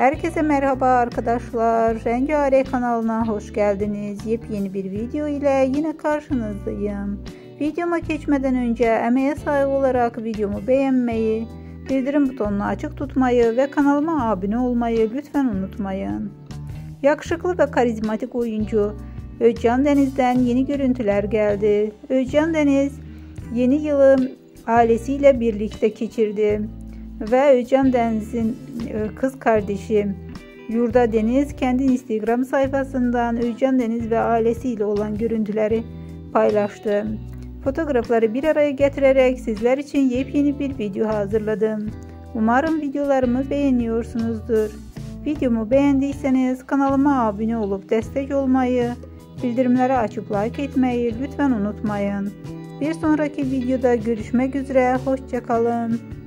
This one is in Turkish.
Herkese merhaba arkadaşlar. Rengarenk kanalına hoş geldiniz. Yepyeni bir video ile yine karşınızdayım. Videoma geçmeden önce emeğe saygı olarak videomu beğenmeyi, bildirim butonunu açık tutmayı ve kanalıma abone olmayı lütfen unutmayın. Yakışıklı ve karizmatik oyuncu Özcan Deniz'den yeni görüntüler geldi. Özcan Deniz yeni yılı ailesiyle birlikte geçirdi ve Özcan Deniz'in e, kız kardeşi Yurda Deniz kendi Instagram sayfasından Özcan Deniz ve ailesiyle olan görüntüleri paylaştı. Fotoğrafları bir araya getirerek sizler için yepyeni bir video hazırladım. Umarım videolarımı beğeniyorsunuzdur. Videomu beğendiyseniz kanalıma abone olup destek olmayı, bildirimleri açıp like etmeyi lütfen unutmayın. Bir sonraki videoda görüşmek üzere, hoşçakalın.